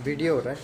Video हो रहा है।